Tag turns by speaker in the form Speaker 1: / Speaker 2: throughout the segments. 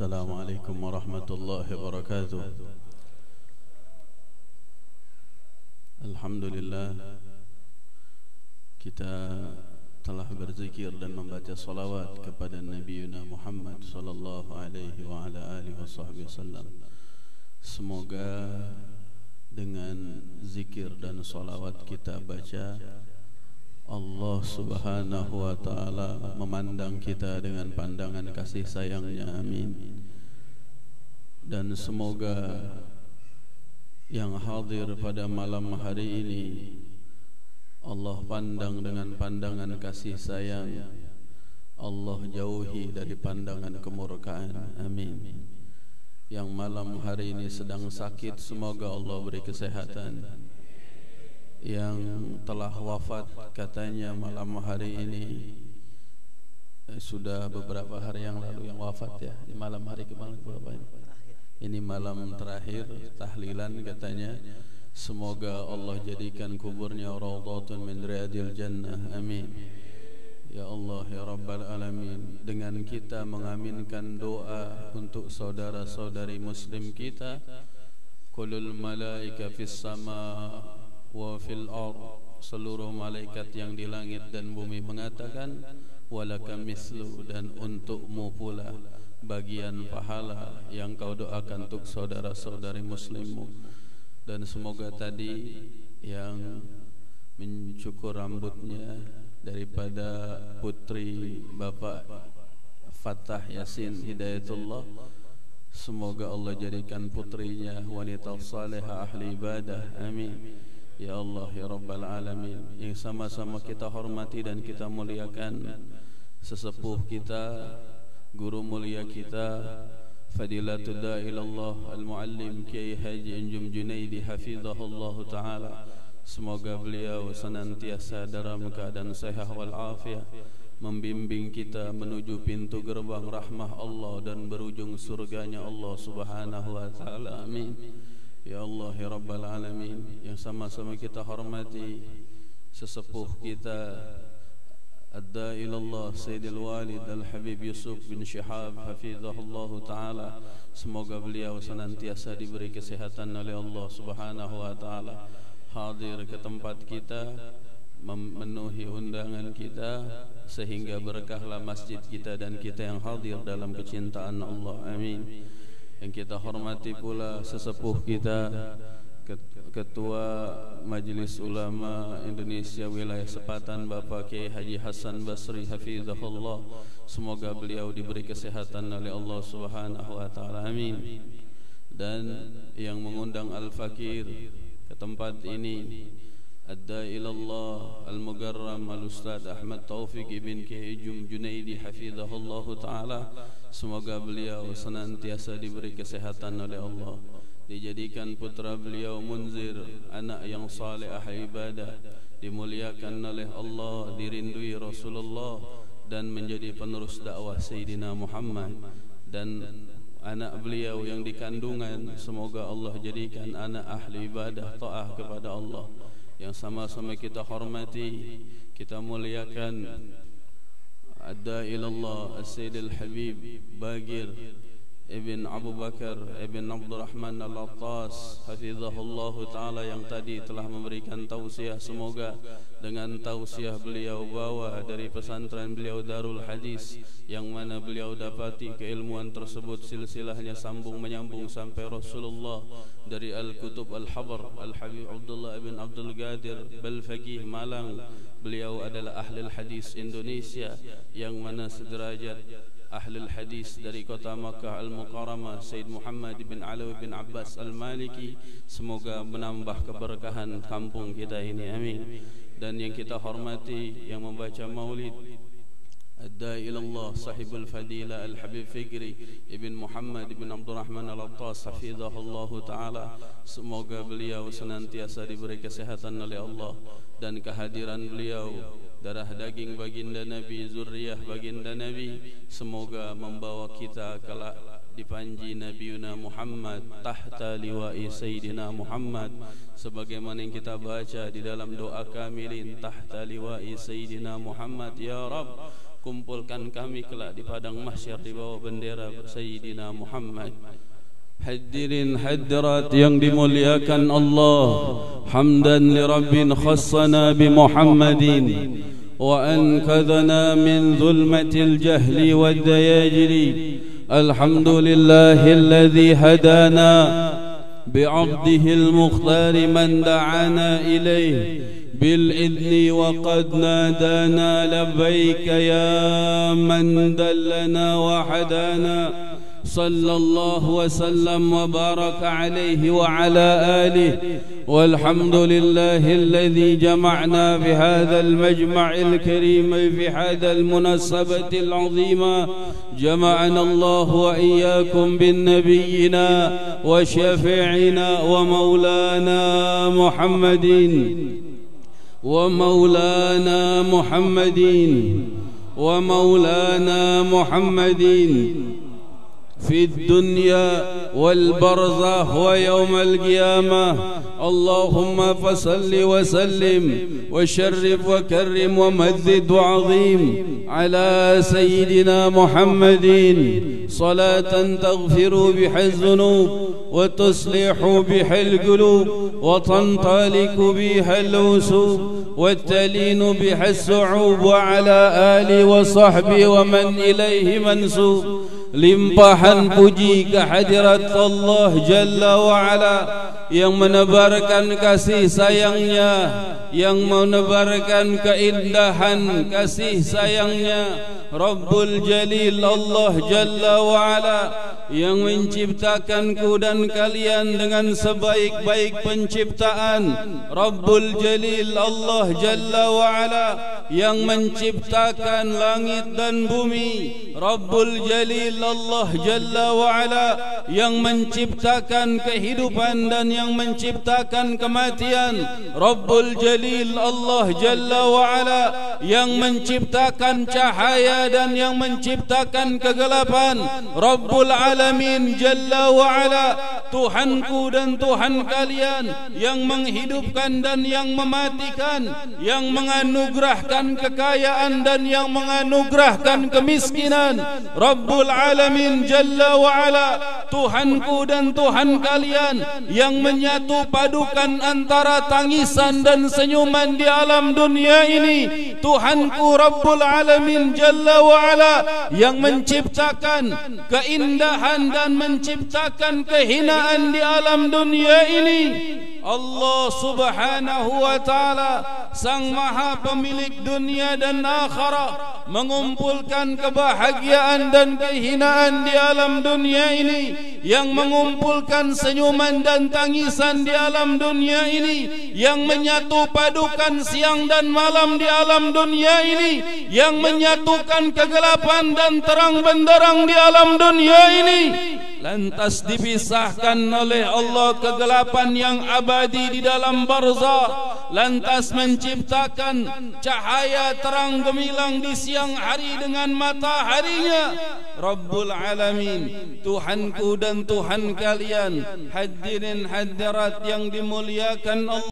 Speaker 1: السلام عليكم ورحمة الله وبركاته الحمد لله kita telah berzikir dan membaca salawat kepada Nabi Muhammad sallallahu alaihi wa ala alihi wasallam. Semoga dengan zikir dan salawat kita baca Allah Subhanahu wa taala memandang kita dengan pandangan kasih sayangnya amin. Dan semoga yang hadir pada malam hari ini Allah pandang dengan pandangan kasih sayang. Allah jauhi dari pandangan kemurkaan Amin. Yang malam hari ini sedang sakit Semoga Allah beri kesehatan Yang telah wafat katanya malam hari ini. Eh, Sudah beberapa hari yang lalu yang wafat ya. Di malam hari kemarin berapa ini Ini malam terakhir tahlilan katanya. Semoga Allah jadikan kuburnya raudhatun min riyadil jannah. Amin. Ya Allah ya Rabbal alamin. Dengan kita mengaminkan doa untuk saudara-saudari muslim kita kulul malaika fis sama wa fil ard. Seluruh malaikat yang di langit dan bumi mengatakan walaka mislu dan untukmu pula bagian pahala yang kau doakan untuk saudara-saudari muslimmu. Dan semoga tadi yang mencukur rambutnya daripada putri Bapak Fatah Yasin Hidayatullah semoga Allah jadikan putrinya wanita salihah ahli ibadah. Amin ya Allah ya rabbal alamin. Yang sama-sama kita hormati dan kita muliakan sesepuh kita guru mulia kita Fadilatul Da'ilallah Al-Muallim Kiai Haji Anjum Junaidi Hafizahullah Ta'ala. Semoga beliau senantiasa dalam keadaan sehat wal afiat Membimbing kita menuju pintu gerbang rahmah Allah Dan berujung surganya Allah Subhanahu Wa Ta'ala. Amin Ya Allah Ya Rabbal Alamin Yang sama-sama kita hormati Sesepuh kita Adda ilallah Sayyidil Walid Al-Habib Yusuf bin Shihab Hafizahullah Ta'ala. Semoga beliau senantiasa diberi kesehatan oleh Allah Subhanahu Wa Ta'ala. Hadir ke tempat kita Memenuhi undangan kita Sehingga berkahlah masjid kita dan kita yang hadir dalam kecintaan Allah. Amin yang kita hormati pula sesepuh kita Ketua Majlis Ulama Indonesia Wilayah Sepatan Bapak Kiai Haji Hasan Basri Hafizahullah Semoga beliau diberi kesehatan oleh Allah Subhanahu wa taala. Amin. Dan yang mengundang Al-Fakir ke tempat ini Adda ilallah Al-Mugarram Al-Ustaz Ahmad Taufik Ibn Kiai Jum Junaidi Hafizahullah Ta'ala. Semoga beliau senantiasa diberi kesehatan oleh Allah. Dijadikan putra beliau munzir anak yang ahli ibadah. Dimuliakan oleh Allah dirindui Rasulullah dan menjadi penerus dakwah Sayyidina Muhammad. Dan anak beliau yang dikandungan semoga Allah jadikan anak ahli ibadah taah kepada Allah yang sama-sama kita hormati kita muliakan. Ada ilallah as-sayyidil habib bagir Ibn Abu Bakar Ibn Abdul Rahman Al-Attas Hafizahullah Ta'ala yang tadi telah memberikan tausiah Semoga dengan tausiah beliau bawa dari pesantren beliau Darul Hadis Yang mana beliau dapati keilmuan tersebut silsilahnya sambung menyambung sampai Rasulullah Dari Al-Kutub Al-Habar Al-Habib Abdullah Ibn Abdul Qadir Bal-Faqih Malang. Beliau adalah ahli hadis Indonesia Yang mana sederajat ahli hadis dari kota Makkah Al-Mukarramah Said Muhammad bin Alawi bin Abbas Al-Maliki semoga menambah keberkahan kampung kita ini amin dan yang kita hormati yang membaca maulid الداعي إلى الله صاحب الفضيلة الحبيب فكري ابن محمد ابن عبد الرحمن العطاس حفظه الله تعالى semoga beliau senantiasa diberi kesehatan oleh Allah dan kehadiran beliau darah daging baginda Nabi, zuriyah baginda Nabi. Semoga membawa kita kelak dipanji Nabi Muhammad tahta liwa'i Sayyidina Muhammad. Sebagaimana yang kita baca di dalam doa kamilin tahta liwa'i Sayyidina Muhammad ya Rabb kumpulkan kami kelak di padang mahsyar di bawah bendera Sayyidina Muhammad Hadirin hadirat yang dimuliakan Allah Hamdan li Rabbin khassana bi Muhammadin Wa ankadhana min zulmatil jahli wa dayajri Alhamdulillahilladzi hadana بعبده المختار من دعانا إليه بالإذن وقد نادانا لبيك يا من دلنا وحدانا صلى الله وسلم وبارك عليه وعلى آله والحمد لله الذي جمعنا في هذا المجمع الكريم في هذا المناسبة العظيمة. جمعنا الله وإياكم بالنبينا وشفيعنا ومولانا محمد ومولانا محمد ومولانا محمد. في الدنيا والبرزخ ويوم القيامة. اللهم فصل وسلم وشرف وكرم ومذد وعظيم على سيدنا محمد. صلاة تغفر بها الذنوب وتصلح بها القلوب وتنطلق بها الوسوب وتلين بها السعوب وعلى آله وصحبه ومن إليه منسوب. Limpahan puji kehadirat Allah Jalla wa'ala yang menebarkan kasih sayangnya yang menebarkan keindahan kasih sayangnya. Rabbul Jalil Allah Jalla wa'ala yang menciptakanku dan kalian dengan sebaik-baik penciptaan. Rabbul Jalil Allah Jalla wa'ala yang menciptakan langit dan bumi. Rabbul Jalil Allah Jalla wa'ala yang menciptakan kehidupan dan yang menciptakan kematian. Rabbul Jalil Allah Jalla wa'ala yang menciptakan cahaya dan yang menciptakan kegelapan. Rabbul Alamin Jalla wa'ala Tuhanku dan Tuhan kalian yang menghidupkan dan yang mematikan yang menganugerahkan kekayaan dan yang menganugerahkan kemiskinan. Rabbul Alamin Jalla wa'ala Tuhanku dan Tuhan kalian yang menyatu padukan antara tangisan dan senyuman di alam dunia ini. Tuhanku Rabbul Alamin Jalla wa'ala yang menciptakan keindahan dan menciptakan kehinaan di alam dunia ini. Allah subhanahu wa ta'ala Sang maha pemilik dunia dan akhirat Mengumpulkan kebahagiaan dan kehinaan di alam dunia ini Yang mengumpulkan senyuman dan tangisan di alam dunia ini Yang menyatu padukan siang dan malam di alam dunia ini Yang menyatukan kegelapan dan terang benderang di alam dunia ini lantas dipisahkan oleh Allah kegelapan yang abadi di dalam barzah. Lantas menciptakan cahaya terang gemilang di siang hari dengan mataharinya. Rabbul Alamin Tuhanku dan Tuhan kalian hadirin hadirat yang dimuliakan Allah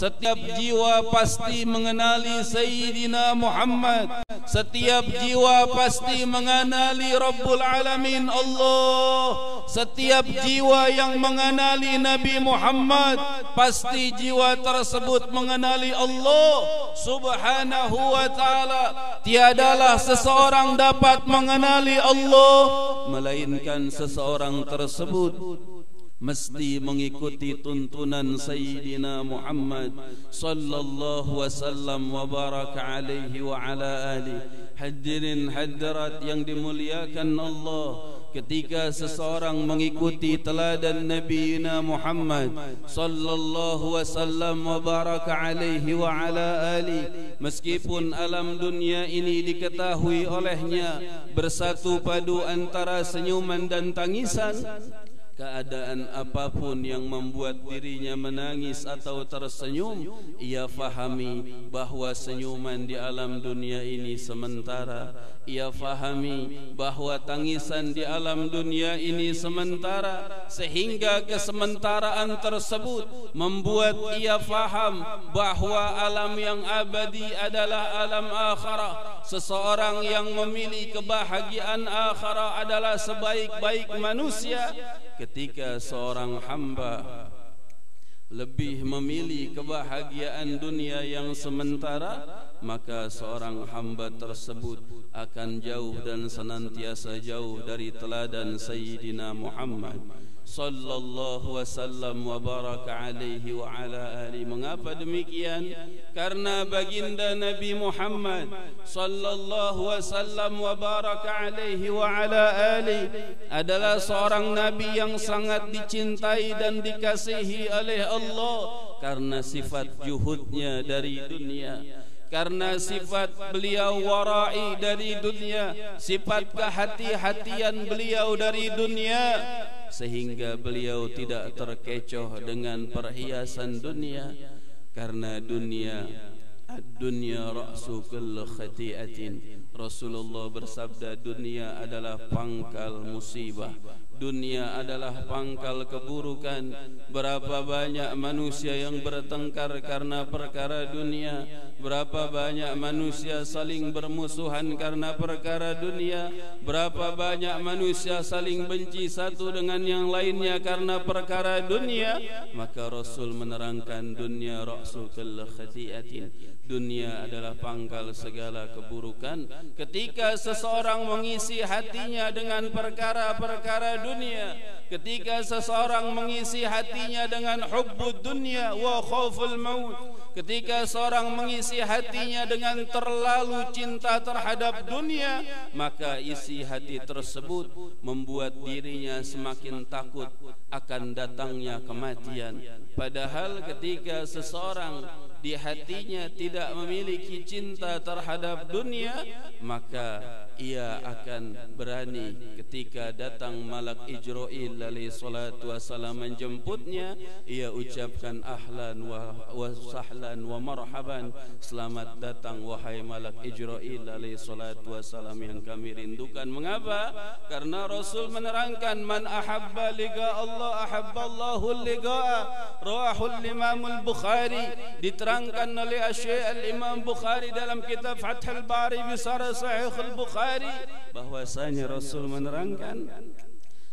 Speaker 1: setiap jiwa pasti mengenali Sayyidina Muhammad. Setiap jiwa pasti mengenali Rabbul Alamin Allah. Setiap jiwa yang mengenali Nabi Muhammad Pasti jiwa tersebut mengenali Allah Subhanahu wa ta'ala. Tiadalah seseorang dapat mengenali Allah Melainkan seseorang tersebut mesti mengikuti tuntunan Sayyidina Muhammad sallallahu wasallam wa baraka alaihi wa ala ali. Hadirin hadirat yang dimuliakan Allah ketika seseorang mengikuti teladan Nabi Muhammad sallallahu wasallam wa baraka alaihi wa ala ali meskipun alam dunia ini diketahui olehnya bersatu padu antara senyuman dan tangisan keadaan apapun yang membuat dirinya menangis atau tersenyum ia fahami bahawa senyuman di alam dunia ini sementara. Ia fahami bahawa tangisan di alam dunia ini sementara sehingga kesementaraan tersebut membuat ia faham bahawa alam yang abadi adalah alam akhirat seseorang yang memilih kebahagiaan akhirat adalah sebaik-baik manusia ketika seorang hamba lebih memilih kebahagiaan dunia yang sementara maka seorang hamba tersebut akan jauh dan senantiasa jauh dari teladan Sayyidina Muhammad wa baraka alaihi wa ala ali. Mengapa demikian? Karena baginda nabi Muhammad sallallahu wasallam wa baraka alaihi wa ala ali adalah seorang nabi yang sangat dicintai dan dikasihi oleh Allah karena sifat juhudnya dari dunia karena sifat beliau warai dari dunia sifat kehati-hatian beliau dari dunia sehingga beliau tidak terkecoh dengan perhiasan dunia karena dunia dunia ra'su kull khati'atin. Rasulullah bersabda dunia adalah pangkal musibah. Dunia adalah pangkal keburukan. Berapa banyak manusia yang bertengkar karena perkara dunia berapa banyak manusia saling bermusuhan karena perkara dunia? Berapa banyak manusia saling benci satu dengan yang lainnya karena perkara dunia? Maka rasul menerangkan dunia khati'atin dunia adalah pangkal segala keburukan. Ketika seseorang mengisi hatinya dengan perkara-perkara dunia ketika seseorang mengisi hatinya dengan hubbud dunia wa khauful maut ketika seorang mengisi hatinya dengan terlalu cinta terhadap dunia maka isi hati tersebut membuat dirinya semakin takut akan datangnya kematian. Padahal ketika seseorang di hatinya tidak memiliki cinta terhadap dunia maka ia akan berani ketika datang malak Ijrail alaihi salatu wasallam menjemputnya ia ucapkan ahlan wa, wa sahlan wa marhaban selamat datang wahai malak Ijrail alaihi salatu wasallam yang kami rindukan. Mengapa? Karena rasul menerangkan man ahabba liga Allah ahabba Allahu liga rawahul imam al-bukhari diterangkan oleh Syekh al-Imam Bukhari dalam kitab Fathul Bari besar sahih al-Bukhari Bukhari bahwasanya Rasul menerangkan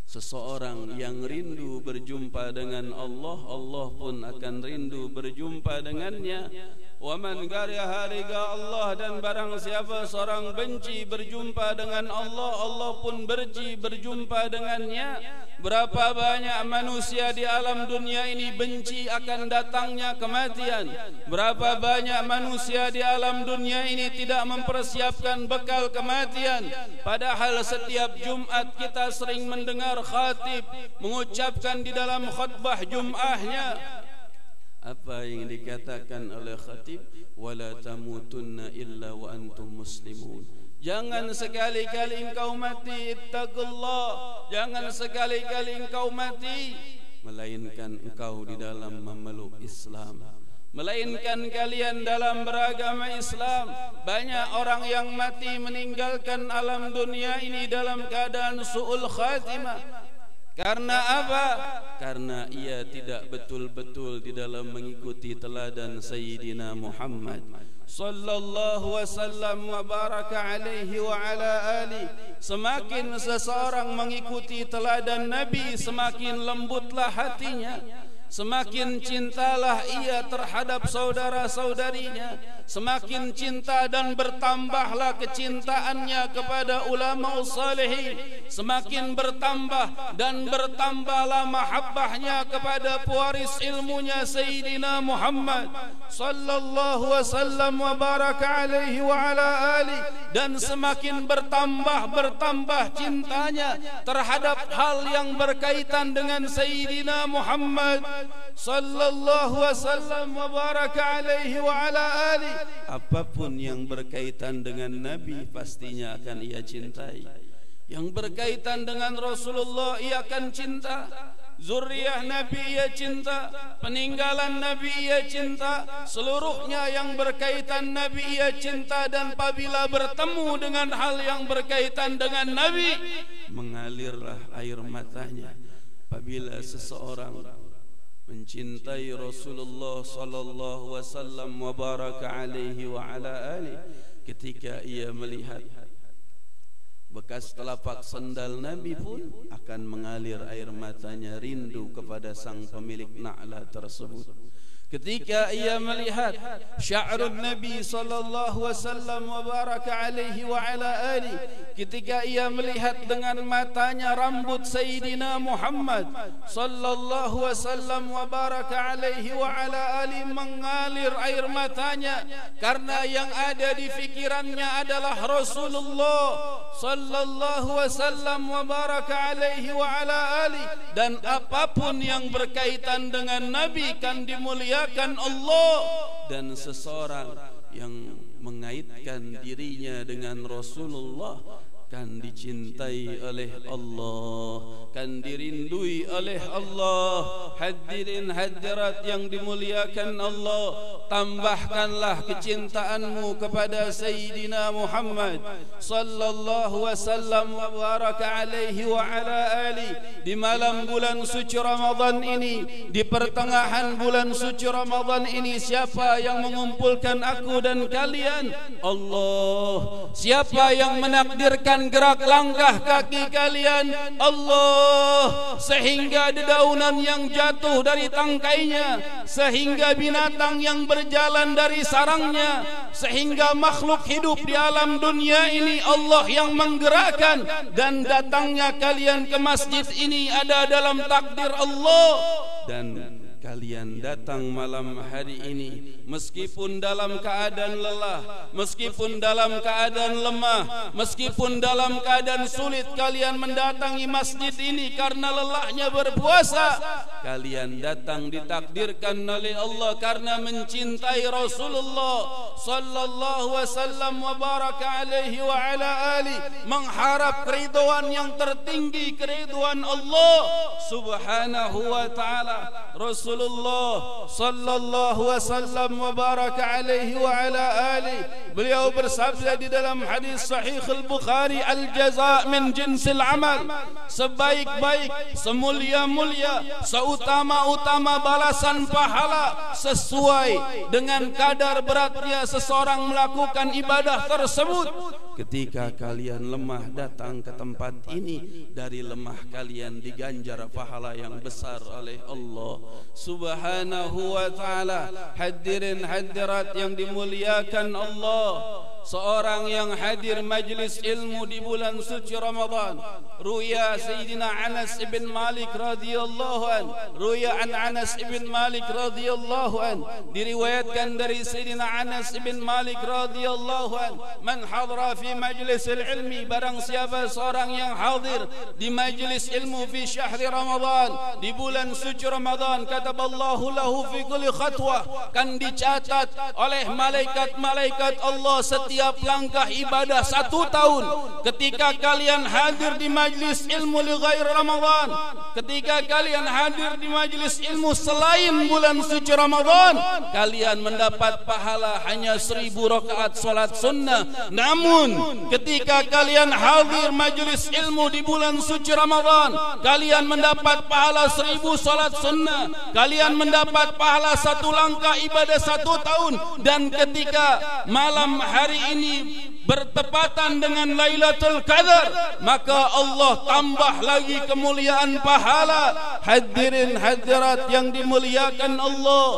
Speaker 1: seseorang yang rindu berjumpa dengan Allah Allah pun akan rindu berjumpa dengannya wa man kariha liqa Allah dan barang siapa seorang benci berjumpa dengan Allah Allah pun benci berjumpa dengannya. Berapa banyak manusia di alam dunia ini benci akan datangnya kematian. Berapa banyak manusia di alam dunia ini tidak mempersiapkan bekal kematian. Padahal setiap Jumat kita sering mendengar khatib Mengucapkan di dalam khutbah Jum'ahnya Apa yang dikatakan oleh khatib Wala tamutunna illa wa antum muslimun. Jangan sekali-kali engkau mati Ittaqullah. Jangan sekali-kali engkau mati Melainkan engkau di dalam memeluk Islam. Melainkan kalian dalam beragama Islam. Banyak orang yang mati meninggalkan alam dunia ini Dalam keadaan su'ul khatimah Karena apa? Karena ia tidak betul-betul di dalam mengikuti teladan Sayyidina Muhammad. Sallallahu wasallam wa baraka alaihi wa ala ali. Semakin seseorang mengikuti teladan nabi semakin lembutlah hatinya semakin cintalah ia terhadap saudara-saudarinya semakin cinta dan bertambahlah kecintaannya kepada ulama salihin semakin bertambah dan bertambahlah mahabbahnya kepada pewaris ilmunya Sayyidina Muhammad sallallahu wasallam wa baraka alaihi wa ala ali dan semakin bertambah bertambah cintanya terhadap hal yang berkaitan dengan Sayyidina Muhammad sallallahu wasallam wa baraka alaihi wa ala ali. Apapun yang berkaitan dengan Nabi pastinya akan ia cintai. Yang berkaitan dengan Rasulullah ia akan cinta. Zuriah Nabi ia cinta, peninggalan Nabi ia cinta, seluruhnya yang berkaitan Nabi ia cinta. Dan apabila bertemu dengan hal yang berkaitan dengan Nabi mengalirlah air matanya. Apabila seseorang mencintai Rasulullah sallallahu wasallam wa baraka alaihi wa ala ali. Ketika ia melihat bekas telapak sendal Nabi pun akan mengalir air matanya rindu kepada sang pemilik na'la tersebut ketika ia melihat syairun Nabi sallallahu wasallam wa baraka alaihi wa ala ali ketika ia melihat dengan matanya rambut Sayyidina Muhammad sallallahu wasallam wa baraka alaihi wa ala ali mengalir air matanya karena yang ada di fikirannya adalah Rasulullah sallallahu wasallam wa baraka alaihi wa ala ali. Dan apapun yang berkaitan dengan Nabi kan dimuliakan memuliakan Allah dan seseorang yang mengaitkan dirinya dengan Rasulullah kan dicintai oleh Allah kan dirindui oleh Allah. Hadirin hadirat yang dimuliakan Allah tambahkanlah kecintaanmu kepada Sayyidina Muhammad sallallahu wasallam wa baraka alaihi wa ala ali. Di malam bulan suci Ramadan ini di pertengahan bulan suci Ramadan ini siapa yang mengumpulkan aku dan kalian? Allah. Siapa yang menakdirkan dengan gerak langkah kaki kalian. Allah sehingga dedaunan yang jatuh dari tangkainya sehingga binatang yang berjalan dari sarangnya sehingga makhluk hidup di alam dunia ini Allah yang menggerakkan. Dan datangnya kalian ke masjid ini ada dalam takdir Allah. Dan kalian datang malam hari ini meskipun dalam keadaan lelah meskipun dalam keadaan lemah meskipun dalam keadaan sulit kalian mendatangi masjid ini karena lelahnya berpuasa kalian datang ditakdirkan oleh Allah karena mencintai Rasulullah sallallahu wasallam wa baraka alaihi wa ala ali mengharap keridhaan yang tertinggi keridhaan Allah subhanahu wa taala Rasul Rasulullah sallallahu wasallam wa baraka alaihi wa ala ali. Beliau bersabda di dalam hadis sahih al-Bukhari al-jaza min jinsil amal. Sebaik-baik semulia-mulia seutama-utama balasan pahala sesuai dengan kadar beratnya seseorang melakukan ibadah tersebut. Ketika kalian lemah datang ke tempat ini dari lemah kalian diganjar pahala yang besar oleh Allah subhanahu wa ta'ala. Hadirin hadirat yang dimuliakan Allah. Seorang yang hadir majlis ilmu di bulan suci Ramadan. Ruya Sayyidina Anas ibn Malik radhiyallahu an. Ruya an Anas ibn Malik radhiyallahu an. Diriwayatkan dari Sayyidina Anas ibn Malik radhiyallahu an. Man hadra fi majlis ilmi. Barang siapa seorang yang hadir di majlis ilmu fi syahri Ramadan di bulan suci Ramadan kataballahu lahu fi kulli khatwah kan dicatat oleh malaikat-malaikat Allah setiap langkah ibadah satu tahun. Ketika kalian hadir di majlis ilmu li ghair Ramadan ketika kalian hadir di majlis ilmu selain bulan suci Ramadan kalian mendapat pahala hanya seribu rakaat solat sunnah. Namun ketika kalian hadir majlis ilmu di bulan suci Ramadan kalian mendapat pahala seribu solat sunnah kalian mendapat pahala satu langkah ibadah satu tahun. dan ketika malam hari ini bertepatan dengan Lailatul Qadar maka Allah tambah lagi kemuliaan pahala. Hadirin hadirat yang dimuliakan Allah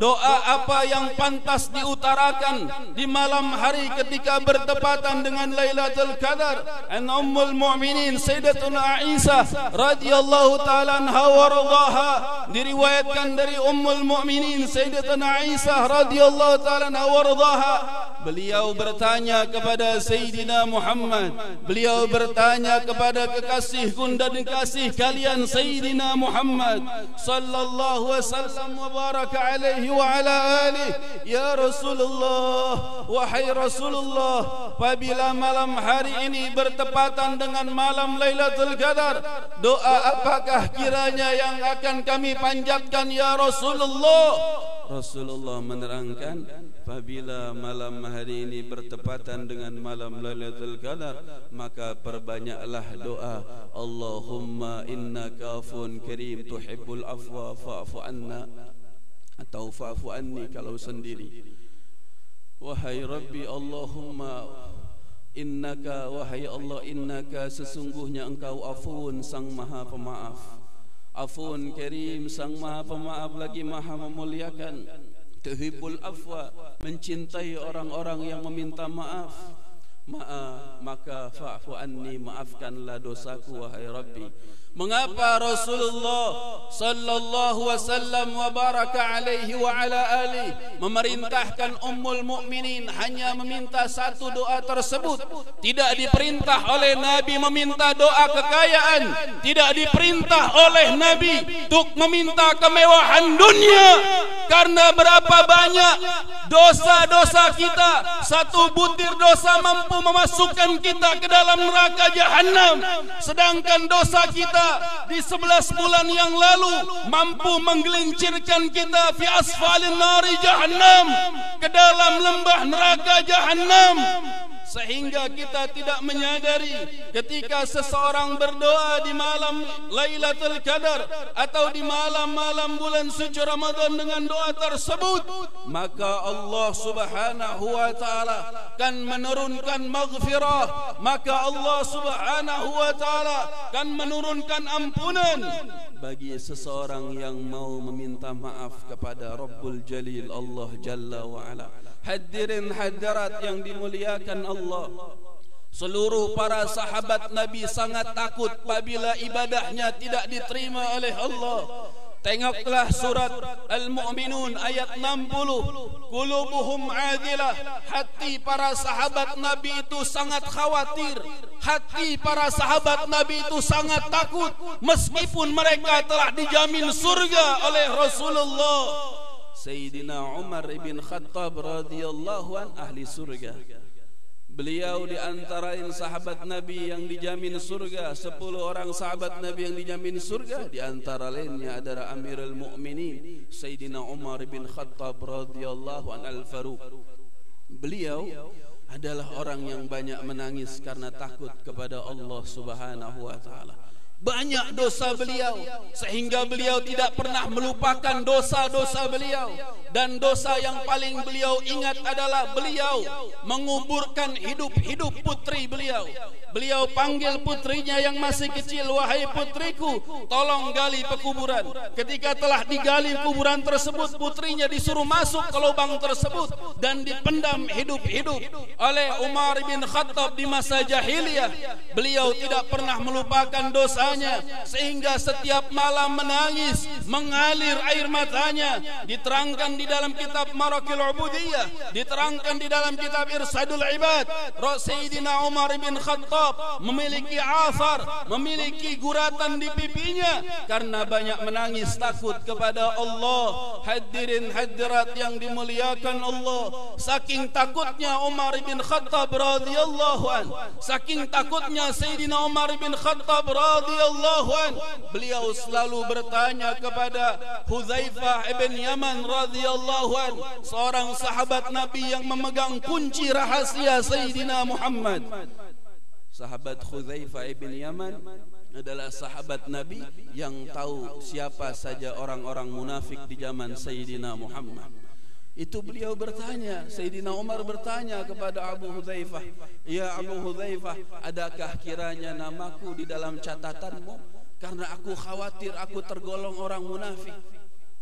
Speaker 1: doa apa yang pantas diutarakan di malam hari ketika bertepatan dengan Lailatul Qadar. An ummul mu'minin sayyidatuna Aisyah radhiyallahu taala anha wa diriwayatkan dari ummul mu'minin sayyidatuna Aisyah radhiyallahu taala anha wa Beliau bertanya kepada Sayyidina Muhammad. Beliau bertanya kepada kekasihku dan kasih kalian Sayyidina Muhammad. Sallallahu wasallam wa baraka alaihi wa ala alih Ya Rasulullah Wahai Rasulullah Pabila malam hari ini bertepatan dengan malam Lailatul Qadar Doa apakah kiranya yang akan kami panjatkan Ya Rasulullah? Rasulullah menerangkan Pabila malam hari ini bertepatan dengan malam Lailatul Qadar maka perbanyaklah doa. Allahumma innaka afun karim tuhibbul afwa fa'fu anna atau fa'fu anni kalau sendiri. Wahai rabbi Allahumma innaka wahai Allah innaka sesungguhnya engkau afun sang maha pemaaf. Afun Karim Sang Maha Pemaaf lagi Maha Memuliakan Tuhibul Afwa Mencintai orang-orang yang meminta maaf. Maaf Maka fa'fu anni Maafkanlah dosaku Wahai Rabbi. Mengapa Rasulullah sallallahu wasallam wa baraka alaihi wa ala ali memerintahkan ummul mukminin hanya meminta satu doa tersebut? Tidak diperintah oleh nabi meminta doa kekayaan. Tidak diperintah oleh nabi untuk meminta kemewahan dunia karena berapa banyak dosa-dosa kita satu butir dosa mampu memasukkan kita ke dalam neraka jahanam sedangkan dosa kita di sebelas bulan yang lalu mampu menggelincirkan kita fi asfalin nari jahannam ke dalam lembah neraka jahannam sehingga kita tidak menyadari ketika seseorang berdoa di malam Lailatul Qadar atau di malam-malam bulan suci Ramadan dengan doa tersebut maka Allah Subhanahu wa taala akan menurunkan maghfirah. Maka Allah Subhanahu wa taala akan menurunkan ampunan bagi seseorang yang mau meminta maaf kepada Rabbul Jalil Allah Jalla wa Ala hadirin hadirat yang dimuliakan Allah. Seluruh para sahabat Nabi sangat takut apabila ibadahnya tidak diterima oleh Allah. Tengoklah surat Al-Mu'minun ayat 60 Kulubuhum adilah Hati para sahabat Nabi itu sangat khawatir. Hati para sahabat Nabi itu sangat takut. Meskipun mereka telah dijamin surga oleh Rasulullah Sayyidina Umar ibn Khattab radhiyallahu an ahli surga. Beliau di antara sahabat Nabi yang dijamin surga, sepuluh orang sahabat Nabi yang dijamin surga, di antara lainnya adalah Amirul Mukminin Sayyidina Umar bin Khattab radhiyallahu an al-Faruq. Beliau adalah orang yang banyak menangis karena takut kepada Allah Subhanahu wa taala banyak dosa beliau sehingga beliau tidak pernah melupakan dosa-dosa beliau. Dan dosa yang paling beliau ingat adalah beliau menguburkan hidup-hidup putri beliau Beliau panggil putrinya yang masih kecil Wahai putriku Tolong gali pekuburan. Ketika telah digali kuburan tersebut Putrinya disuruh masuk ke lubang tersebut Dan dipendam hidup-hidup Oleh Umar bin Khattab di masa jahiliyah. Beliau tidak pernah melupakan dosanya Sehingga setiap malam menangis Mengalir air matanya. Diterangkan di dalam kitab Marakil Ubudiyah Diterangkan di dalam kitab Irsadul Ibad. Rasulina Umar bin Khattab Khattab memiliki asar, memiliki guratan di pipinya karena banyak menangis takut kepada Allah. Hadirin hadirat yang dimuliakan Allah, saking takutnya Umar bin Khattab radhiyallahu an, saking takutnya Sayyidina Umar bin Khattab radhiyallahu an, beliau selalu bertanya kepada Huzaifah ibn Yaman radhiyallahu an, seorang sahabat Nabi yang memegang kunci rahasia Sayyidina Muhammad sahabat Khudzaifah ibn Yaman adalah sahabat Nabi yang tahu siapa saja orang-orang munafik di zaman Sayyidina Muhammad. Itu beliau bertanya, Sayyidina Umar bertanya kepada Abu Hudzaifah, "Ya Abu Hudzaifah, adakah kiranya namaku di dalam catatanmu? Karena aku khawatir aku tergolong orang munafik.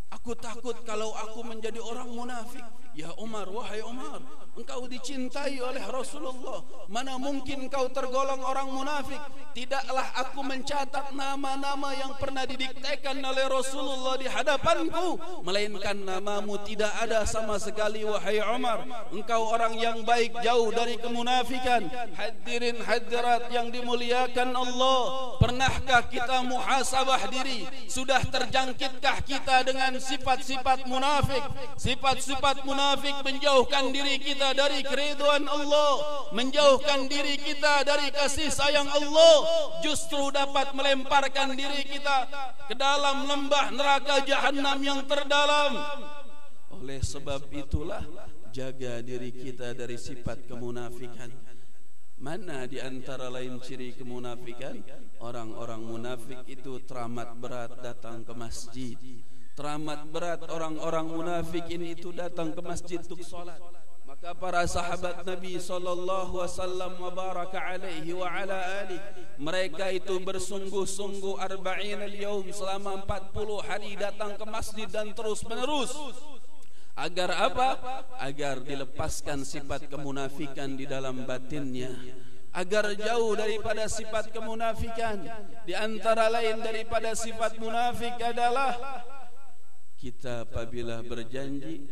Speaker 1: Aku takut kalau aku menjadi orang munafik." Ya Umar, wahai Umar, engkau dicintai oleh Rasulullah. Mana mungkin engkau tergolong orang munafik? Tidaklah aku mencatat nama-nama yang pernah didiktekan oleh Rasulullah di hadapanku, melainkan namamu tidak ada sama sekali wahai Umar. Engkau orang yang baik jauh dari kemunafikan. Hadirin hadirat yang dimuliakan Allah, pernahkah kita muhasabah diri? Sudah terjangkitkah kita dengan sifat-sifat munafik? Sifat-sifat munafik menjauhkan diri kita dari keriduan Allah. Menjauhkan diri kita dari kasih sayang Allah. Justru dapat melemparkan diri kita ke dalam lembah neraka jahanam yang terdalam. Oleh sebab itulah jaga diri kita dari sifat kemunafikan. Mana di antara lain ciri kemunafikan? Orang-orang munafik itu teramat berat datang ke masjid teramat berat orang-orang munafik ini itu datang ke masjid untuk solat. Maka para sahabat Nabi sallallahu wasallam wa baraka alaihi wa ala ali mereka itu bersungguh-sungguh arba'in al-yawm selama 40 hari datang ke masjid dan terus menerus agar apa? Agar dilepaskan sifat kemunafikan di dalam batinnya. Agar jauh daripada sifat kemunafikan. Di antara lain daripada sifat munafik adalah kita apabila berjanji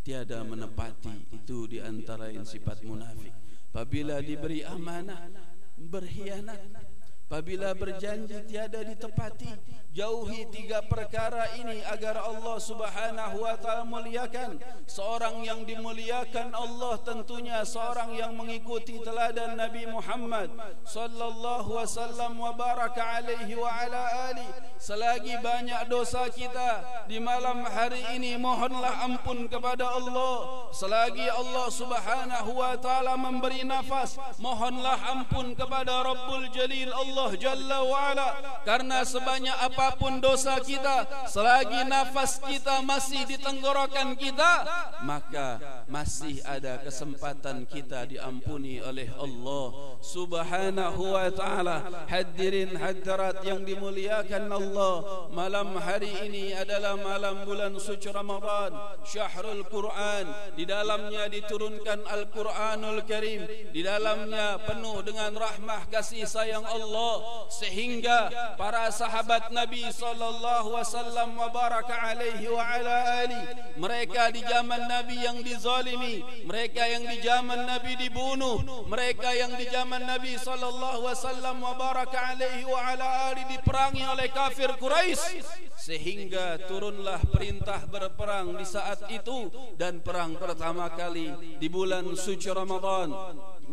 Speaker 1: tiada menepati. Itu di antara sifat munafik. Apabila diberi amanah berkhianat apabila berjanji tiada ditepati jauhi tiga perkara ini agar Allah Subhanahu wa taala muliakan. seorang yang dimuliakan Allah tentunya seorang yang mengikuti teladan Nabi Muhammad sallallahu wasallam wa baraka alaihi wa ala ali. Selagi banyak dosa kita di malam hari ini mohonlah ampun kepada Allah. selagi Allah Subhanahu wa taala memberi nafas mohonlah ampun kepada Rabbul Jalil Allah Jalla wa ala karena sebanyak apa apapun dosa kita selagi nafas kita masih di tenggorokan kita maka masih ada kesempatan kita diampuni oleh Allah subhanahu wa ta'ala. Hadirin hadirat yang dimuliakan Allah malam hari ini adalah malam bulan suci Ramadan. Syahrul Quran di dalamnya diturunkan Al-Quranul Karim di dalamnya penuh dengan rahmah kasih sayang Allah sehingga para sahabat Nabi sallallahu wasallam wa baraka alaihi wa ala ali mereka di zaman Nabi yang dizalimi mereka yang di zaman Nabi dibunuh mereka yang di zaman Nabi sallallahu wasallam wa baraka alaihi wa ala ali diperangi oleh kafir Quraisy sehingga turunlah perintah berperang di saat itu dan perang pertama kali di bulan suci Ramadan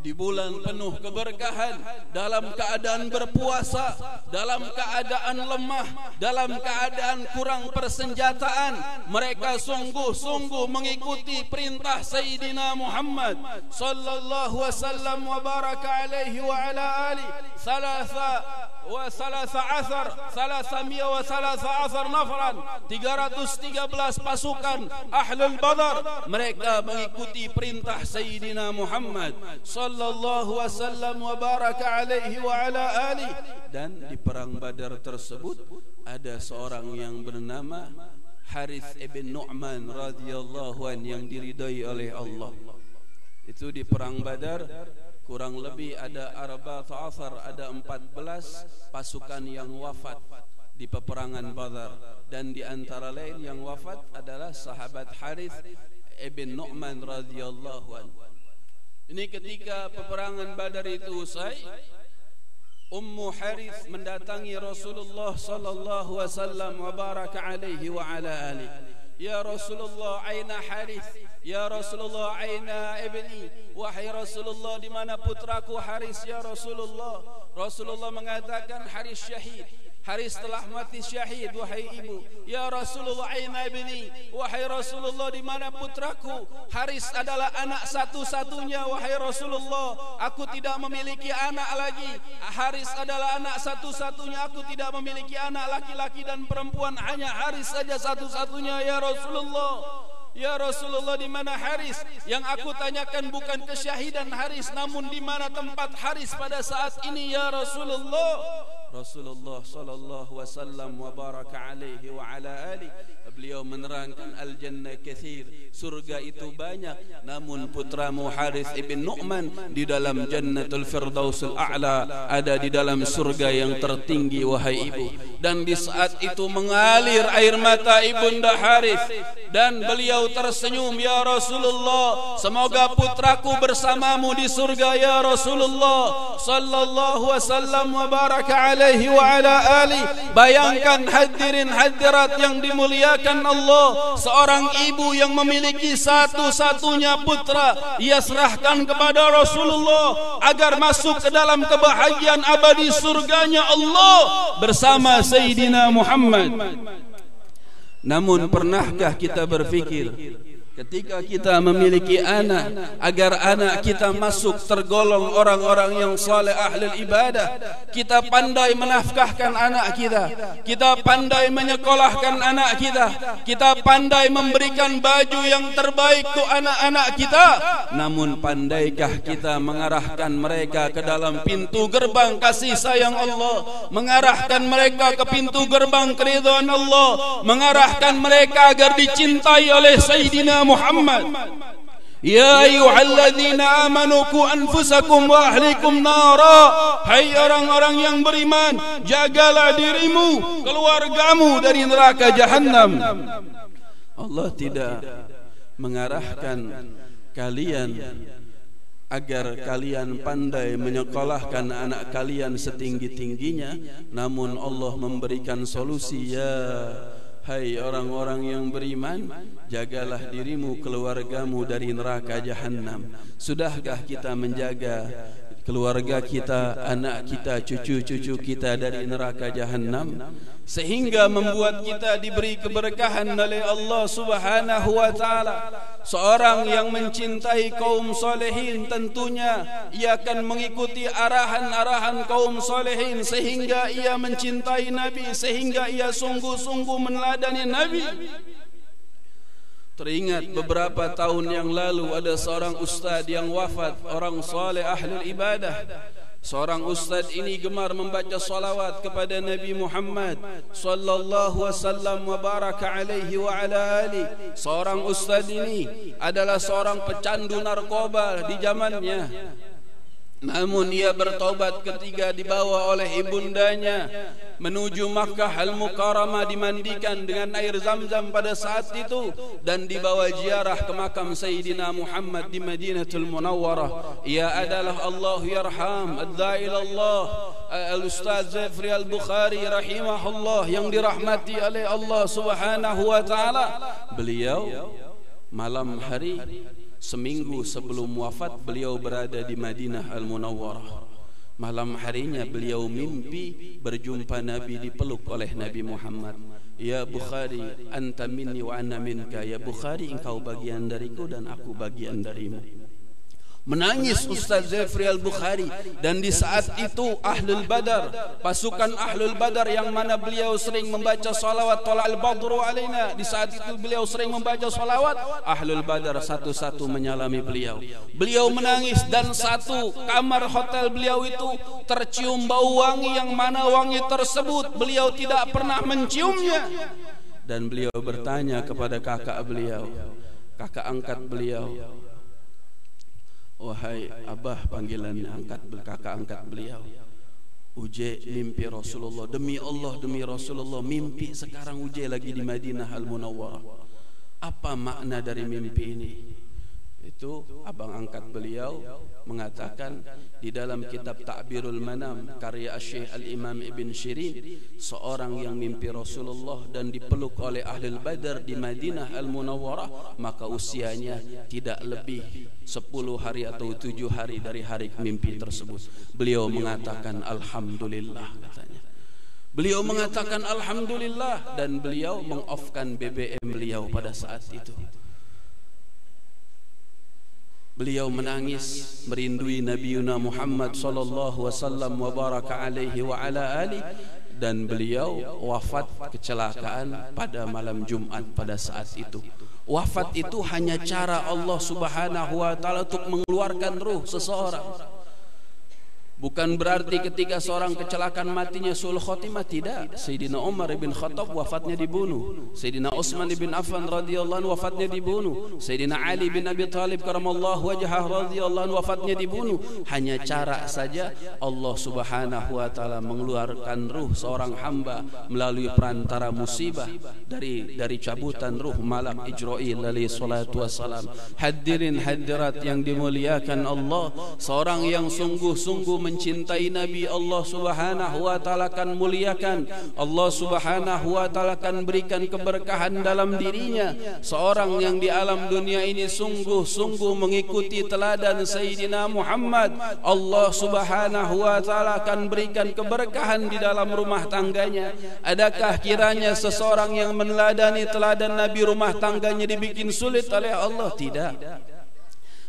Speaker 1: di bulan penuh keberkahan dalam keadaan berpuasa dalam keadaan lemah dalam keadaan kurang persenjataan mereka sungguh-sungguh mengikuti perintah Sayyidina Muhammad sallallahu wasallam wa baraka alaihi wa ala ali. Salasa wa salasa asar salasa miya wa salasa asar nafran. 313 pasukan ahlul badar mereka mengikuti perintah Sayyidina Muhammad sallallahu wasallam wa baraka alaihi wa ala ali. Dan di perang badar tersebut ada seorang yang bernama Harith ibn Nu'man radhiyallahu an yang diridai oleh Allah. Itu di perang badar kurang lebih ada arba ta'asar ada 14 pasukan yang wafat di peperangan badar. Dan di antara lain yang wafat adalah sahabat Harith ibn Nu'man radhiyallahu anhu ini ketika peperangan Badar itu usai, Ummu Harith mendatangi Rasulullah sallallahu wasallam wa baraka alaihi wa ala Ya Rasulullah, aina Harith? Ya Rasulullah, aina ibni? Wahai Rasulullah, di mana putraku Harith ya Rasulullah? Rasulullah mengatakan Harith syahid. Haris telah mati syahid wahai ibu. Ya Rasulullah aina ibni wahai Rasulullah di mana putraku? Haris adalah anak satu-satunya wahai Rasulullah. Aku tidak memiliki anak lagi. Haris adalah anak satu-satunya. Aku tidak memiliki anak laki-laki dan perempuan. Hanya Haris saja satu-satunya ya Rasulullah. Ya Rasulullah di mana Haris? Yang aku tanyakan bukan kesyahidan Haris namun di mana tempat Haris pada saat ini ya Rasulullah? Rasulullah sallallahu wasallam wa baraka alaihi wa ala ali beliau menerangkan al jannah kathir surga itu banyak. Namun putramu Harith ibn Nu'man di dalam jannatul firdausul a'la ada di dalam surga yang tertinggi wahai ibu. Dan di saat itu mengalir air mata ibunda Harith dan beliau tersenyum ya Rasulullah semoga putraku bersamamu di surga ya Rasulullah. Sallallahu wasallam wa baraka alaihi wa ala ali. Bayangkan hadirin hadirat yang dimuliakan Allah. Seorang ibu yang memiliki satu-satunya putra ia serahkan kepada Rasulullah agar masuk ke dalam kebahagiaan abadi surganya Allah bersama Sayyidina Muhammad. Namun pernahkah kita berfikir Ketika kita memiliki anak Agar anak kita masuk tergolong orang-orang yang saleh ahli ibadah Kita pandai menafkahkan anak kita Kita pandai menyekolahkan anak kita Kita pandai memberikan baju yang terbaik ke anak-anak kita. Namun pandaikah kita mengarahkan mereka ke dalam pintu gerbang kasih sayang Allah? Mengarahkan mereka ke pintu gerbang keridhaan Allah? Mengarahkan mereka agar dicintai oleh Sayyidina Muhammad. Ya ayyuhalladzina amanu ku anfusakum wa ahlikum nara. Hai orang-orang yang beriman Jagalah dirimu Keluargamu dari neraka jahannam. Allah tidak mengarahkan kalian agar kalian pandai menyekolahkan anak kalian setinggi-tingginya. Namun Allah memberikan solusi ya Hai orang-orang yang beriman Jagalah dirimu keluargamu dari neraka jahannam. Sudahkah kita menjaga keluarga kita, anak kita, cucu-cucu kita dari neraka jahannam Sehingga membuat kita diberi keberkahan oleh Allah subhanahu wa ta'ala Seorang yang mencintai kaum solehin tentunya ia akan mengikuti arahan-arahan kaum solehin sehingga ia mencintai Nabi sehingga ia sungguh-sungguh meneladani Nabi. Teringat beberapa tahun yang lalu ada seorang ustaz yang wafat orang soleh ahli ibadah Seorang ustaz ini gemar membaca salawat kepada Nabi Muhammad sallallahu wasallam wa baraka alaihi wa ala ali. Seorang ustaz ini adalah seorang pecandu narkoba di zamannya. Namun ia bertobat ketika dibawa oleh ibundanya menuju Makkah Al-Mukarramah dimandikan dengan air zam-zam pada saat itu dan dibawa ziarah ke makam Sayyidina Muhammad di Madinatul Munawwarah. Ia adalah Allah Yarham Ad-Da'il Allah Al-Ustaz Zafri Al-Bukhari rahimahullah yang dirahmati oleh Allah Subhanahu wa taala. Beliau malam hari seminggu sebelum wafat beliau berada di Madinah Al-Munawwarah. Malam harinya beliau mimpi berjumpa Nabi dipeluk oleh Nabi Muhammad. Ya Bukhari, anta minni wa ana minka. Ya Bukhari, engkau bagian dariku dan aku bagian darimu menangis Ustaz Zafri Al-Bukhari. Dan di saat itu Ahlul Badar pasukan Ahlul Badar yang mana beliau sering membaca salawat tolak al-badru alaina di saat itu beliau sering membaca salawat Ahlul Badar satu-satu menyalami beliau. Beliau menangis dan satu kamar hotel beliau itu tercium bau wangi yang mana wangi tersebut beliau tidak pernah menciumnya. Dan beliau bertanya kepada kakak beliau kakak angkat beliau Wahai abah panggilannya angkat kakak angkat beliau. Uje mimpi Rasulullah. Demi Allah demi Rasulullah Mimpi sekarang Uje lagi di Madinah Al-Munawwarah. Apa makna dari mimpi ini Itu abang angkat beliau mengatakan di dalam kitab Ta'birul Manam karya Syekh Al-Imam Ibn Shirin seorang yang mimpi Rasulullah dan dipeluk oleh ahli Badar di Madinah Al-Munawwarah maka usianya tidak lebih 10 hari atau 7 hari dari hari mimpi tersebut. Beliau mengatakan alhamdulillah katanya. Beliau mengatakan alhamdulillah dan beliau mengoffkan BBM beliau pada saat itu Beliau menangis merindui Nabi Yuna Muhammad sallallahu wasallam wa baraka alaihi wa ala ali dan beliau wafat kecelakaan pada malam Jumat pada saat itu. Wafat itu hanya cara Allah Subhanahu wa taala untuk mengeluarkan ruh seseorang. Bukan berarti ketika seorang kecelakaan matinya sul khotimah tidak. Sayyidina Umar bin Khattab wafatnya dibunuh. Sayyidina Utsman bin Affan radhiyallahu anhu wafatnya dibunuh. Sayyidina Ali bin Abi Thalib karamallahu wajhah radhiyallahu anhu wafatnya dibunuh. Hanya cara saja Allah Subhanahu wa taala mengeluarkan ruh seorang hamba melalui perantara musibah dari dari cabutan ruh malak Ijrail alaihi salatu wassalam. Hadirin hadirat yang dimuliakan Allah, seorang yang sungguh-sungguh mencintai Nabi Allah Subhanahu wa taala akan muliakan. Allah Subhanahu wa taala akan berikan keberkahan dalam dirinya. Seorang yang di alam dunia ini sungguh-sungguh mengikuti teladan Sayyidina Muhammad. Allah Subhanahu wa taala akan berikan keberkahan di dalam rumah tangganya. Adakah kiranya seseorang yang meneladani teladan Nabi rumah tangganya dibikin sulit oleh Allah? Tidak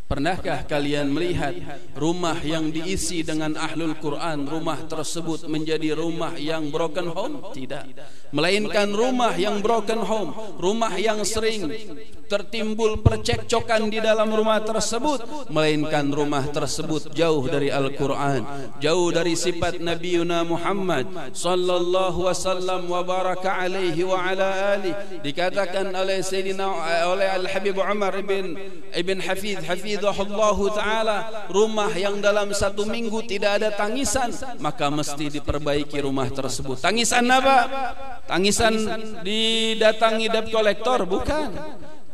Speaker 1: Pernahkah kalian melihat rumah yang diisi dengan ahlul Quran rumah tersebut menjadi rumah yang broken home? Tidak. Melainkan rumah yang broken home, rumah yang sering tertimbul percekcokan di dalam rumah tersebut melainkan rumah tersebut jauh dari Al-Quran jauh dari sifat Nabi Yuna Muhammad sallallahu wasallam wa baraka alaihi wa ala ali dikatakan oleh Sayyidina oleh Al-Habib Umar ibn ibn Hafiz hafizahullah taala rumah yang dalam satu minggu tidak ada tangisan maka mesti diperbaiki rumah tersebut. Tangisan apa? Tangisan didatangi debt collector? Bukan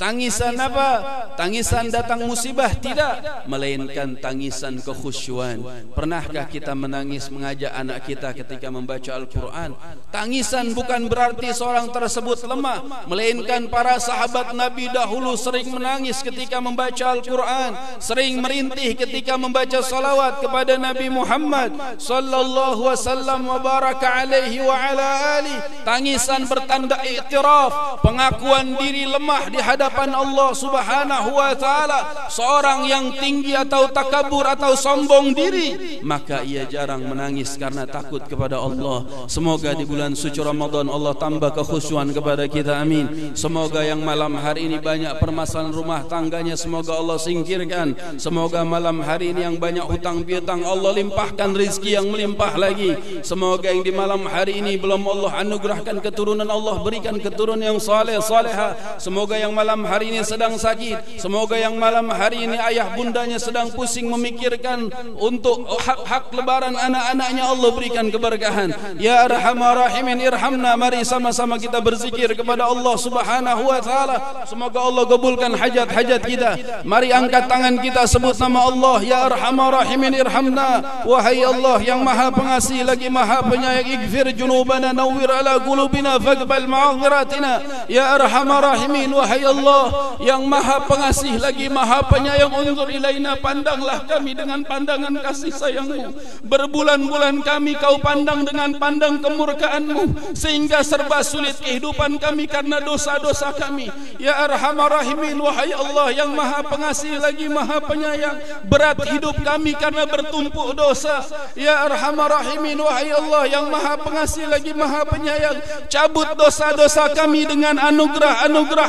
Speaker 1: Tangisan apa? Tangisan datang musibah tidak, melainkan tangisan kekhusyuan. Pernahkah kita menangis mengajak anak kita ketika membaca Al-Qur'an? Tangisan bukan berarti seorang tersebut lemah, melainkan para sahabat Nabi dahulu sering menangis ketika membaca Al-Qur'an, sering merintih ketika membaca salawat kepada Nabi Muhammad sallallahu wasallam wa baraka alaihi wa ala ali. Tangisan bertanda iktiraf, pengakuan diri lemah di hadapan hadapan Allah Subhanahu wa taala seorang yang tinggi atau takabur atau sombong diri maka ia jarang menangis karena takut kepada Allah. Semoga di bulan suci Ramadan Allah tambah kekhusyuan kepada kita amin. Semoga yang malam hari ini banyak permasalahan rumah tangganya semoga Allah singkirkan. Semoga malam hari ini yang banyak hutang piutang Allah limpahkan rezeki yang melimpah lagi. Semoga yang di malam hari ini belum Allah anugerahkan keturunan Allah berikan keturunan yang saleh saleha semoga yang malam malam hari ini sedang sakit. Semoga yang malam hari ini ayah bundanya sedang pusing memikirkan untuk hak-hak lebaran anak-anaknya Allah berikan keberkahan. Ya arhamar rahimin irhamna mari sama-sama kita berzikir kepada Allah Subhanahu wa taala. Semoga Allah kabulkan hajat-hajat kita. Mari angkat tangan kita sebut nama Allah. Ya arhamar rahimin irhamna. Wahai Allah yang maha pengasih lagi maha penyayang ighfir junubana nawwir ala qulubina faqbal ma'dhiratina ya arhamar rahimin wahai Allah Allah yang maha pengasih lagi maha penyayang. Unzur ilaina pandanglah kami dengan pandangan kasih sayangmu. Berbulan-bulan kami kau pandang dengan pandang kemurkaanmu sehingga serba sulit kehidupan kami karena dosa-dosa kami. Ya arhamar rahimin wahai Allah yang maha pengasih lagi maha penyayang berat hidup kami karena bertumpuk dosa. Ya arhamar rahimin wahai Allah yang maha pengasih lagi maha penyayang cabut dosa-dosa kami dengan anugerah-anugerah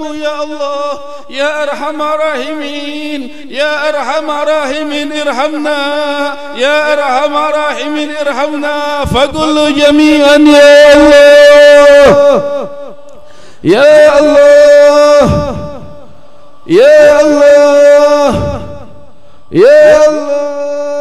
Speaker 1: ampunanmu يا الله يا أرحم الراحمين يا أرحم الراحمين ارحمنا يا أرحم الراحمين ارحمنا فقل جميعا يا الله يا الله يا الله يا الله.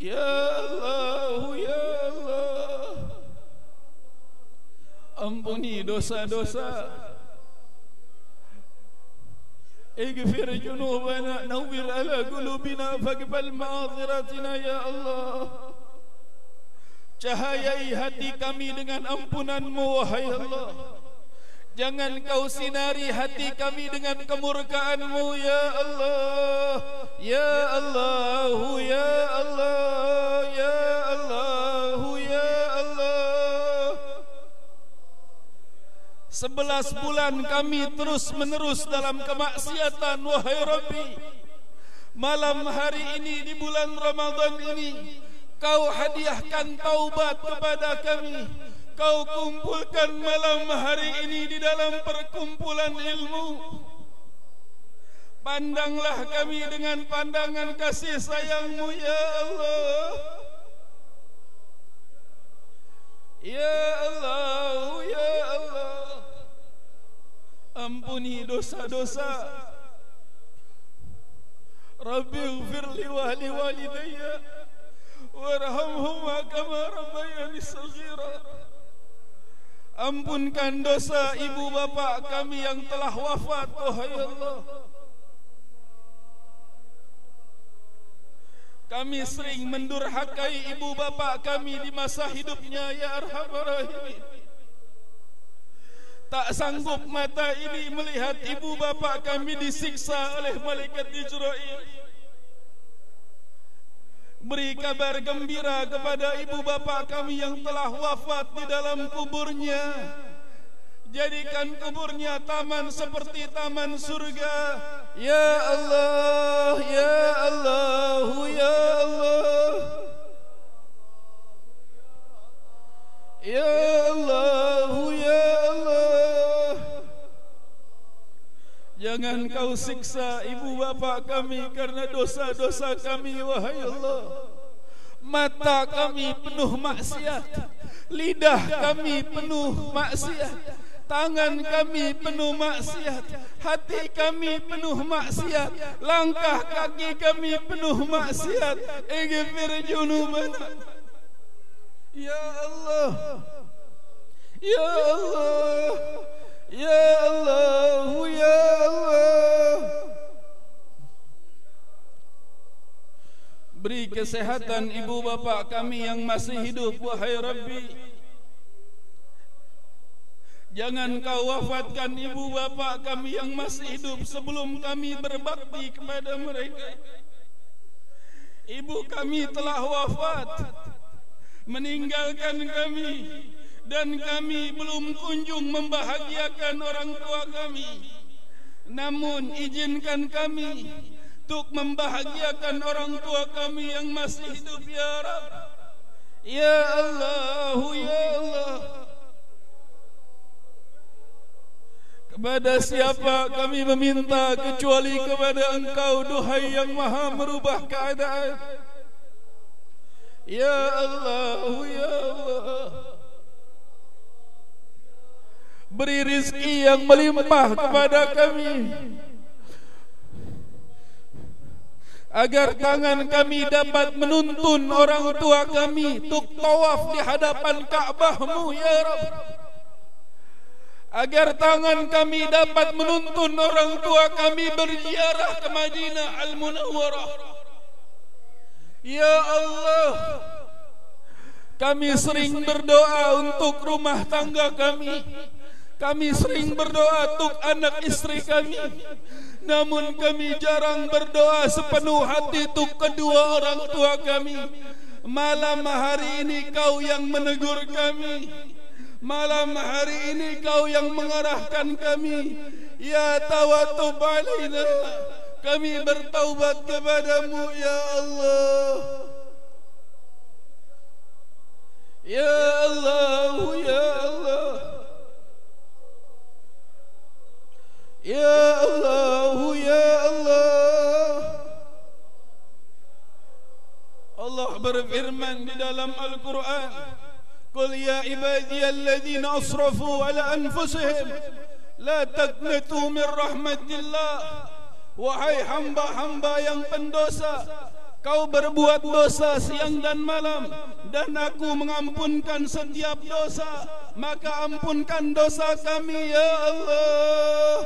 Speaker 1: Ya Allah, Ya Allah. Ampuni dosa-dosa. Ighfir junubana Nawir ala gulubina Fakbal ma'adziratina Ya Allah. Cahayai hati kami dengan ampunanmu Wahai Allah. Jangan kau sinari hati kami dengan kemurkaanmu Ya Allah. Ya Allah Ya Allah Ya Allah Ya Sebelas bulan kami terus menerus dalam kemaksiatan Wahai Rabbi. Malam hari ini di bulan Ramadan ini Kau hadiahkan taubat kepada kami. Kau kumpulkan malam hari ini di dalam perkumpulan ilmu Pandanglah kami dengan pandangan kasih sayangmu ya Allah. Ya Allah, ya Allah. Ampuni dosa-dosa. Rabbi ighfirli wa li walidayya. Warhamhuma kama rabbayani sahira Ampunkan dosa ibu bapa kami yang telah wafat Wahai Allah. Kami sering mendurhakai ibu bapa kami di masa hidupnya, ya Arhamar Rahimin. Tak sanggup mata ini melihat ibu bapa kami disiksa oleh malaikat Israel. Beri kabar gembira kepada ibu bapa kami yang telah wafat di dalam kuburnya Jadikan kuburnya taman seperti taman surga. Ya Allah, Ya Allah, Ya Allah. Ya Allah, Ya Allah. Jangan kau siksa ibu bapa kami karena dosa-dosa kami wahai Allah. Mata kami penuh maksiat, lidah kami penuh maksiat, tangan kami penuh maksiat, hati kami penuh maksiat, langkah kaki kami penuh maksiat. Ighfir junubana. Ya Allah. Ya Allah. Ya Allah, Ya Allah Beri kesehatan ibu bapa kami yang masih hidup Wahai Rabbi Jangan kau wafatkan ibu bapa kami yang masih hidup Sebelum kami berbakti kepada mereka Ibu kami telah wafat Meninggalkan kami dan kami belum kunjung membahagiakan orang tua kami. Namun izinkan kami untuk membahagiakan orang tua kami yang masih hidup ya Rabb. Ya Allah, ya Allah. Kepada siapa kami meminta kecuali kepada Engkau duhai yang Maha merubah keadaan. Ya Allah, ya Allah. Beri rizki yang melimpah kepada kami. Agar tangan kami dapat menuntun orang tua kami untuk tawaf di hadapan Ka'bahmu ya Rabb agar tangan kami dapat menuntun orang tua kami berziarah ke Madinah Al-Munawwarah. Ya Allah kami sering berdoa untuk rumah tangga kami. Kami sering berdoa untuk anak istri kami. Namun kami jarang berdoa sepenuh hati untuk kedua orang tua kami. Malam hari ini kau yang menegur kami Malam hari ini kau yang mengarahkan kami. Ya tawatub alaina. Kami bertaubat kepadamu ya Allah. Ya Allah, ya Allah. Ya Allah, Ya Allah. Allah berfirman di dalam Al-Quran Qul ya ibadiyalladzina asrafu ala anfusihim La taknatu min rahmatillah Wahai hamba-hamba yang pendosa Kau berbuat dosa siang dan malam Dan aku mengampunkan setiap dosa Maka ampunkan dosa kami ya Allah.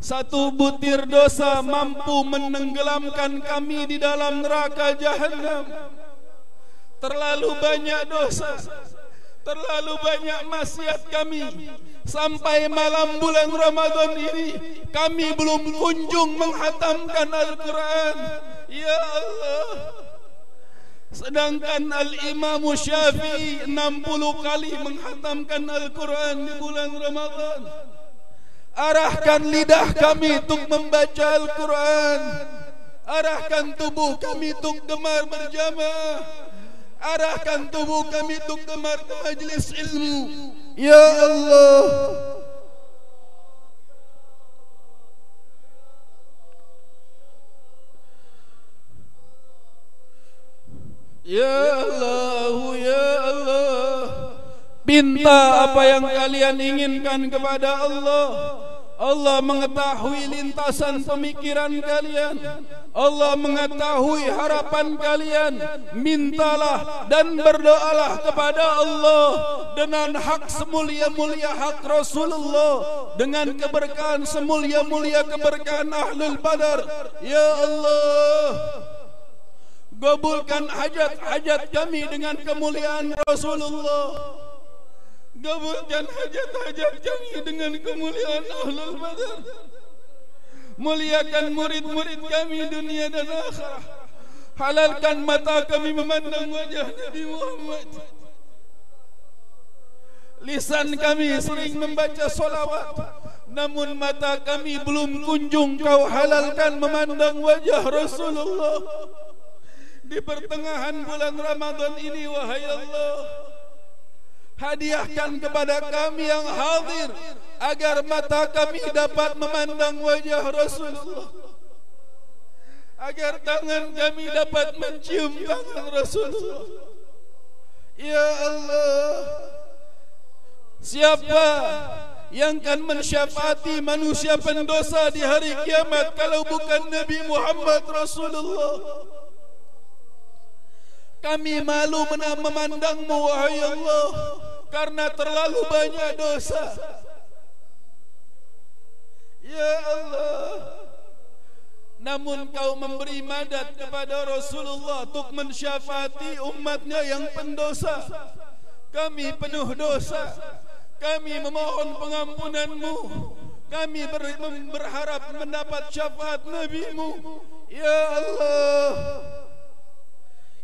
Speaker 1: Satu butir dosa mampu menenggelamkan kami di dalam neraka jahanam Terlalu banyak dosa. Terlalu banyak maksiat kami. Sampai malam bulan Ramadan ini Kami belum kunjung menghatamkan Al-Quran. Ya Allah. Sedangkan Al-Imam Syafi'i 60 kali menghatamkan Al-Quran di bulan Ramadan. Arahkan lidah kami untuk membaca Al-Quran. Arahkan tubuh kami untuk gemar berjamaah Arahkan tubuh kami untuk ke majlis ilmu. Ya Allah. Ya Allah Ya Allah. Pinta apa yang kalian inginkan kepada Allah Allah mengetahui lintasan pemikiran kalian. Allah mengetahui harapan kalian. Mintalah dan berdoalah kepada Allah Dengan hak semulia-mulia hak Rasulullah Dengan keberkahan semulia-mulia keberkahan Ahlul Badar. Ya Allah Gabulkan hajat-hajat kami dengan kemuliaan Rasulullah Gabulkan hajat-hajat kami dengan kemuliaan Ahlul Badar. Muliakan murid-murid kami dunia dan akhirah. Halalkan mata kami memandang wajah Nabi Muhammad. Lisan kami sering membaca solawat Namun mata kami belum kunjung kau halalkan memandang wajah Rasulullah. Di pertengahan bulan Ramadan ini wahai Allah hadiahkan kepada kami yang hadir agar mata kami dapat memandang wajah Rasulullah. Agar tangan kami dapat mencium tangan Rasulullah. Ya Allah siapa yang akan mensyafaati manusia pendosa di hari kiamat kalau bukan Nabi Muhammad Rasulullah kami malu memandangmu wahai Allah karena terlalu banyak dosa. Ya Allah. Namun kau memberi madat kepada Rasulullah untuk mensyafati umatnya yang pendosa. Kami penuh dosa. Kami memohon pengampunanmu. Kami ber berharap mendapat syafaat NabiMu. Ya Allah.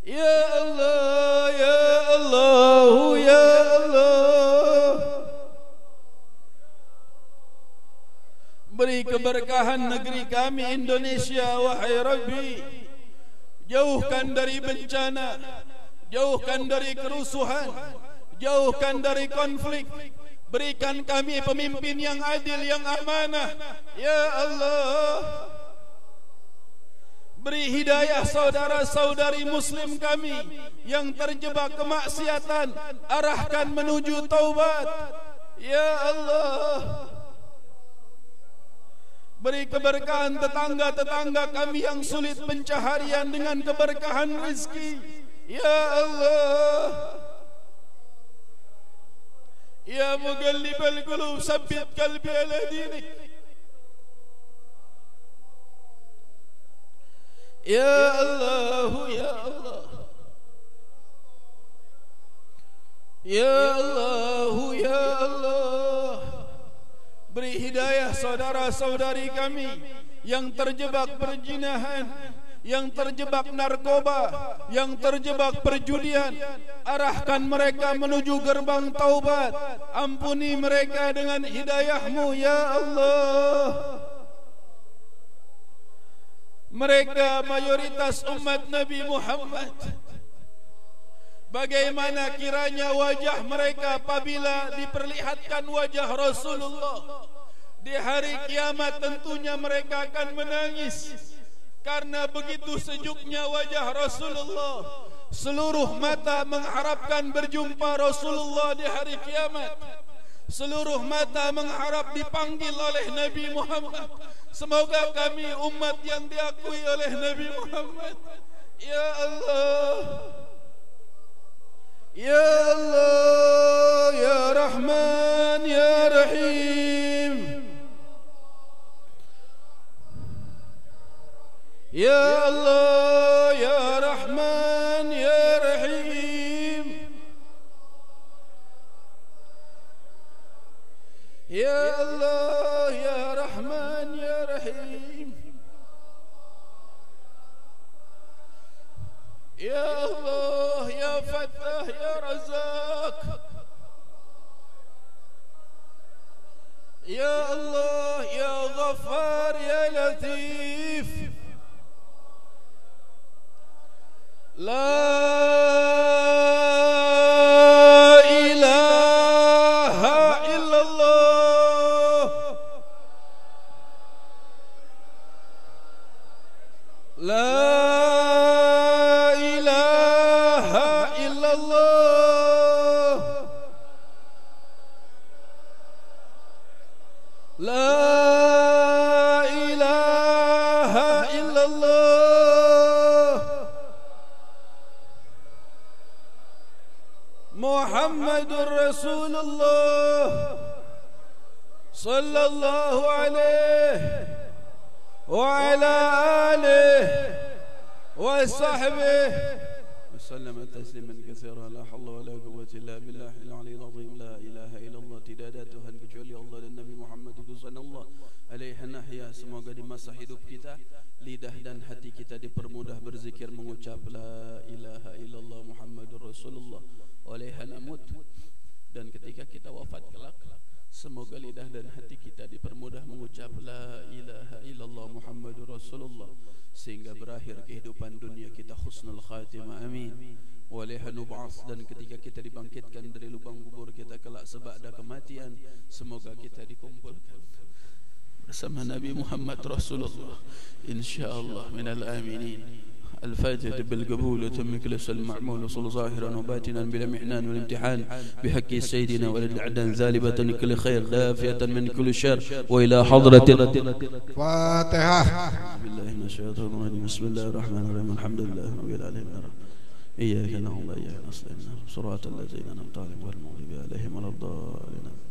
Speaker 1: Ya Allah, Ya Allah, Ya Allah. Beri keberkahan negeri kami Indonesia Wahai Rabbi. Jauhkan dari bencana Jauhkan dari kerusuhan Jauhkan dari konflik. Berikan kami pemimpin yang adil yang amanah. Ya Allah Beri hidayah saudara-saudari muslim kami Yang terjebak kemaksiatan. Arahkan menuju taubat. Ya Allah. Beri keberkahan tetangga-tetangga kami yang sulit pencaharian dengan keberkahan rezeki Ya Allah. Ya Mugallibal Qulub Sabbit kalbi ala dinik Ya Allah Ya Allah. Ya Allah Ya Allah. Beri hidayah saudara-saudari kami Yang terjebak perjinahan Yang terjebak narkoba Yang terjebak perjudian. Arahkan mereka menuju gerbang taubat. Ampuni mereka dengan hidayahmu Ya Allah mereka mayoritas umat Nabi Muhammad. Bagaimana kiranya wajah mereka apabila diperlihatkan wajah Rasulullah? Di hari kiamat tentunya mereka akan menangis. Karena begitu sejuknya wajah Rasulullah Seluruh mata mengharapkan berjumpa Rasulullah di hari kiamat Seluruh mata mengharap dipanggil oleh Nabi Muhammad. Semoga kami umat yang diakui oleh Nabi Muhammad. Ya Allah. Ya Allah Ya Rahman Ya Rahim. Ya Allah Ya Rahman Ya Allah Ya Rahman Ya Rahim Ya Allah Ya Fattah Ya Razak Ya Allah Ya Ghaffar Ya Latif La illallah. La Muhammad Rasulullah insyaallah minal aminin الفاتحة بالقبول وتم كل المعمول وصل ظاهرا وباتنا بلا محنان والامتحان بحق سيدنا ولد العدن ذالبة كل خير دافية من كل شر وإلى حضرة.
Speaker 2: فاتحة.
Speaker 1: بالله من الشيطان الرجيم. بسم الله الرحمن الرحيم. الحمد لله رب العالمين. إياك نعبد وإياك نستعين. صراط الذين أنعمت عليهم غير المغضوب عليهم ولا الضالين.